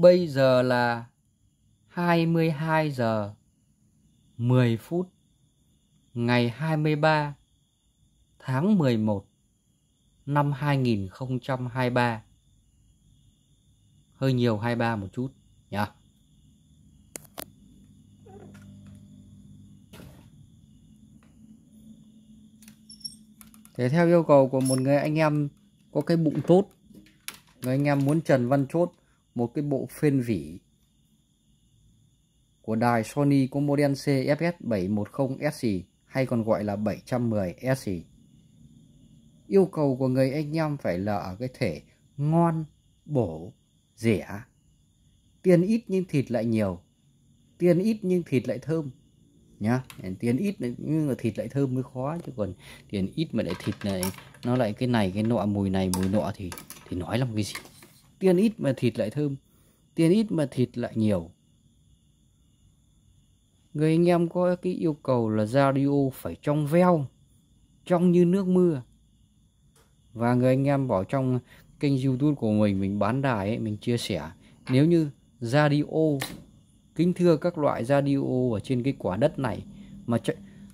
Bây giờ là 22 giờ 10 phút ngày 23 tháng 11 năm 2023. Hơi nhiều 23 một chút nhá. Thế theo yêu cầu của một người anh em có cái bụng tốt, người anh em muốn Trần Văn Chốt một cái bộ phên vỉ của đài Sony có model CFS 710SC hay còn gọi là 710SC. Yêu cầu của người anh em phải là ở cái thể ngon, bổ, rẻ. Tiền ít nhưng thịt lại nhiều. Tiền ít nhưng thịt lại thơm. Nhá, tiền ít nhưng mà thịt lại thơm mới khó chứ còn tiền ít mà lại thịt này nó lại cái này cái nọ mùi này mùi nọ thì thì nói làm cái gì. Tiền ít mà thịt lại thơm. Tiền ít mà thịt lại nhiều Người anh em có cái yêu cầu là radio phải trong veo Trong như nước mưa Và người anh em bỏ trong kênh youtube của mình Mình bán đài ấy, mình chia sẻ Nếu như radio Kính thưa các loại radio ở trên cái quả đất này Mà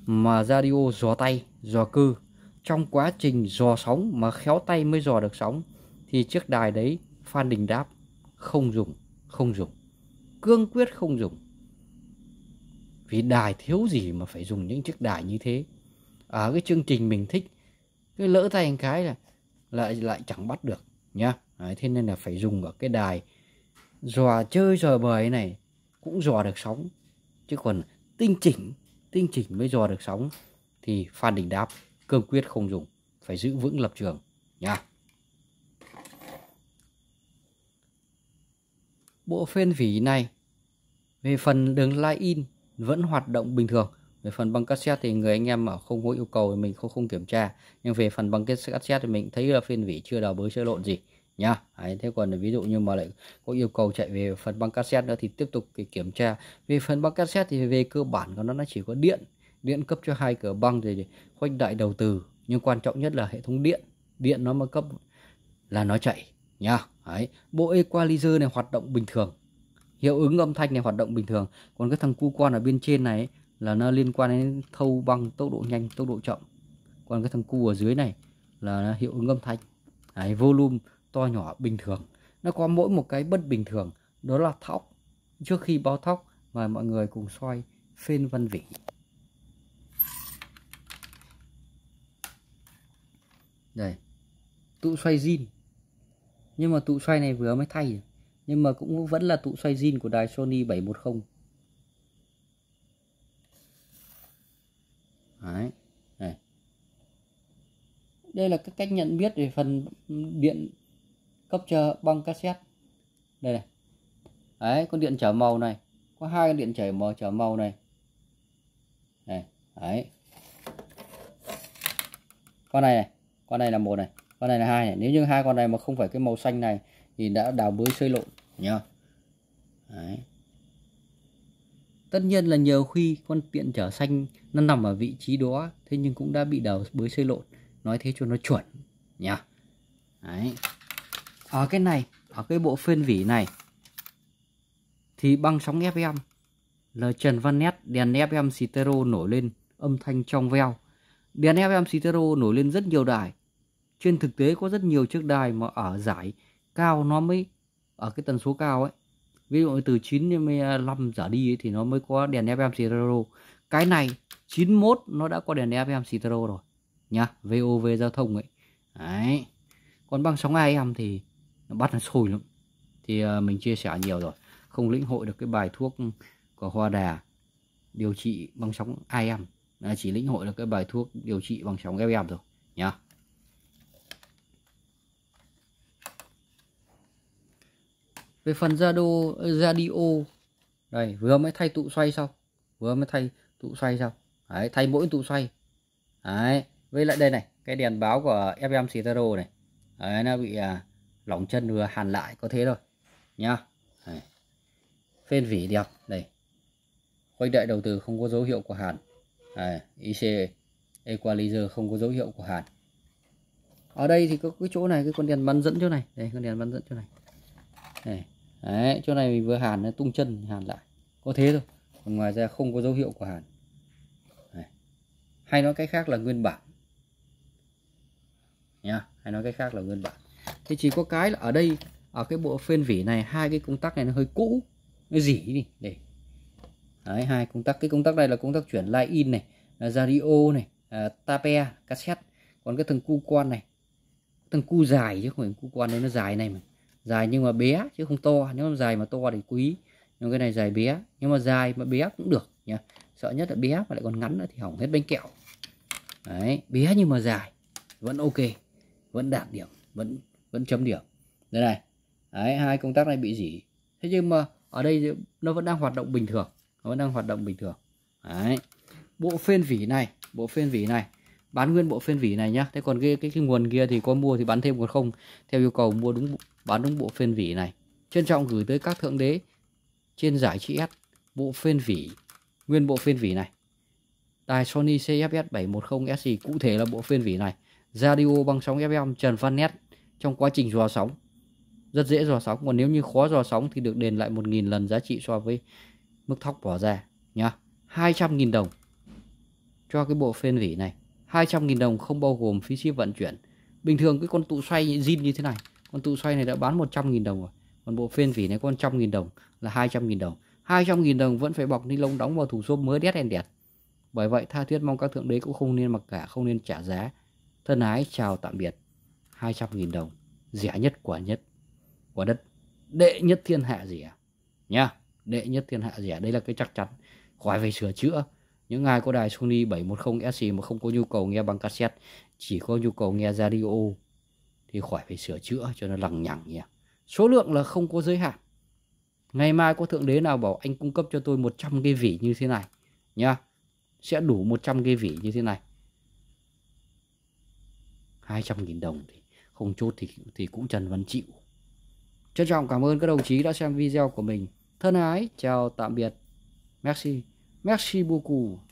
mà radio dò tay, dò cơ Trong quá trình dò sóng mà khéo tay mới dò được sóng Thì chiếc đài đấy Phan Đình Đáp không dùng, không dùng Cương quyết không dùng. Vì đài thiếu gì mà phải dùng những chiếc đài như thế? Ở cái chương trình mình thích cái lỡ tay một cái là lại lại chẳng bắt được nhá. Đấy, thế nên là phải dùng ở cái đài dò chơi dò bời này cũng dò được sóng. Chứ còn tinh chỉnh tinh chỉnh mới dò được sóng thì Phan Đình Đáp cương quyết không dùng phải giữ vững lập trường nha bộ phên vỉ này về phần đường line in vẫn hoạt động bình thường. Về phần băng cassette thì người anh em mà không có yêu cầu thì mình không không kiểm tra. Nhưng về phần băng cassette thì mình thấy là phiên vỉ chưa đào bới chưa lộn gì nhá. Đấy, thế còn ví dụ như mà lại có yêu cầu chạy về phần băng cassette nữa thì tiếp tục kiểm tra. Về phần băng cassette thì về cơ bản của nó nó chỉ có điện điện cấp cho hai cửa băng thì khoanh đại đầu từ nhưng quan trọng nhất là hệ thống điện điện nó mà cấp là nó chạy nhá. Đấy. bộ equalizer này hoạt động bình thường. Hiệu ứng âm thanh này hoạt động bình thường. Còn cái thằng cu quan ở bên trên này là nó liên quan đến thâu băng tốc độ nhanh tốc độ chậm. Còn cái thằng cu ở dưới này là hiệu ứng âm thanh. Đấy, volume to nhỏ bình thường. Nó có mỗi một cái bất bình thường. Đó là thóc. Trước khi bao thóc và mọi người cùng soi phên văn vỉ. Đây. Tụ xoay zin nhưng mà tụ xoay này vừa mới thay nhưng mà cũng vẫn là tụ xoay zin của đài Sony 710 Đấy. Đây. đây là cái cách nhận biết về phần điện cấp cho băng cassette. Đây này. Đấy, con điện trở màu này. Có hai con điện trở màu trở màu này. Này đấy. Con này này. Con này là một này con này là hai này. Nếu như hai con này mà không phải cái màu xanh này thì đã đào bới sơi lộn nhá Đấy. tất nhiên là nhiều khi con tiện trở xanh, nó nằm ở vị trí đó, thế nhưng cũng đã bị đào bới sơi lộn. Nói thế cho nó chuẩn nhá Đấy. ở cái này, ở cái bộ phên vỉ này, thì băng sóng FM là Trần Văn Nét, đèn FM Citero nổi lên âm thanh trong veo. Đèn FM Citero nổi lên rất nhiều đài trên thực tế có rất nhiều chiếc đài mà ở giải cao nó mới ở cái tần số cao ấy. Ví dụ từ 95 trở đi ấy, thì nó mới có đèn FM stereo cái này 91 nó đã có đèn FM stereo rồi nhá VOV giao thông ấy. Đấy. Còn băng sóng AM thì nó bắt nó sôi lắm. Thì uh, mình chia sẻ nhiều rồi. Không lĩnh hội được cái bài thuốc của Hoa Đà điều trị băng sóng AM chỉ lĩnh hội được cái bài thuốc điều trị bằng sóng FM rồi nhá. Về phần radio radio đây vừa mới thay tụ xoay xong vừa mới thay tụ xoay xong đấy, thay mỗi tụ xoay. Đấy với lại đây này cái đèn báo của FM stereo này. Đấy, nó bị à, lỏng chân vừa hàn lại có thế thôi. Nhá. Đấy. phên vỉ đẹp đây. Quay đại đầu từ không có dấu hiệu của hàn đấy, IC equalizer không có dấu hiệu của hàn ở đây thì có cái chỗ này cái con đèn bắn dẫn chỗ này. Đây con đèn bắn dẫn chỗ này. Đây đấy chỗ này mình vừa hàn nó tung chân hàn lại. Có thế thôi còn ngoài ra không có dấu hiệu của hàn. Đấy. hay nói cách khác là nguyên bản. Nhá hay nói cách khác là nguyên bản. Thì chỉ có cái là ở đây ở cái bộ phên vỉ này hai cái công tắc này nó hơi cũ. Nó dỉ đi để. Đấy hai công tắc. Cái công tắc này là công tắc chuyển line in này là radio này à, tape cassette. Còn cái thằng cu quan này. Thằng cu dài chứ không phải cu quan đấy nó dài này mà dài nhưng mà bé chứ không to. Nếu mà dài mà to thì quý. Nhưng cái này dài bé. Nhưng mà dài mà bé cũng được nhá sợ nhất là bé mà lại còn ngắn nữa thì hỏng hết bánh kẹo. Đấy bé nhưng mà dài. Vẫn ok. Vẫn đạt điểm. Vẫn vẫn chấm điểm. Đây này. Đấy hai công tắc này bị gì thế nhưng mà ở đây nó vẫn đang hoạt động bình thường. Nó vẫn đang hoạt động bình thường. Đấy. Bộ phên vỉ này. Bộ phên vỉ này. Bán nguyên bộ phên vỉ này nhá. Thế còn cái cái, cái nguồn kia thì có mua thì bán thêm còn không? Theo yêu cầu mua đúng bán đúng bộ phiên vỉ này. Trân trọng gửi tới các thượng đế trên giải chữ S, bộ phiên vỉ, nguyên bộ phiên vỉ này. Đài Sony CFS 710 SI cụ thể là bộ phiên vỉ này. Radio băng sóng FM Trần Văn Nét, trong quá trình dò sóng. Rất dễ dò sóng, còn nếu như khó dò sóng thì được đền lại 1.000 lần giá trị so với mức thóc bỏ ra, nhá. 200.000 đồng cho cái bộ phên vỉ này. 200.000 đồng không bao gồm phí ship vận chuyển. Bình thường cái con tụ xoay zin như thế này con tụ xoay này đã bán 100.000 đồng rồi. Còn bộ phên vỉ này con 100.000 đồng, là 200.000 đồng. 200.000 đồng vẫn phải bọc ni lông đóng vào thủ xốp mới đét đèn đẹp bởi vậy, tha thiết mong các thượng đế cũng không nên mặc cả, không nên trả giá. Thân ái, chào tạm biệt. 200.000 đồng, rẻ nhất, quả nhất. Quả đất, đệ nhất thiên hạ rẻ à? nha, đệ nhất thiên hạ rẻ à? đây là cái chắc chắn. Khỏi phải sửa chữa. Những ai có đài Sony 710 SC mà không có nhu cầu nghe bằng cassette, chỉ có nhu cầu nghe radio thì khỏi phải sửa chữa cho nó lằng nhằng nhỉ. Số lượng là không có giới hạn. Ngày mai có thượng đế nào bảo anh cung cấp cho tôi 100 cây vỉ như thế này nha sẽ đủ 100 cây vỉ như thế này. 200.000 đồng thì không chốt thì thì cũng Trần Văn chịu. Trân trọng cảm ơn các đồng chí đã xem video của mình. Thân ái, chào tạm biệt. Merci. Merci beaucoup.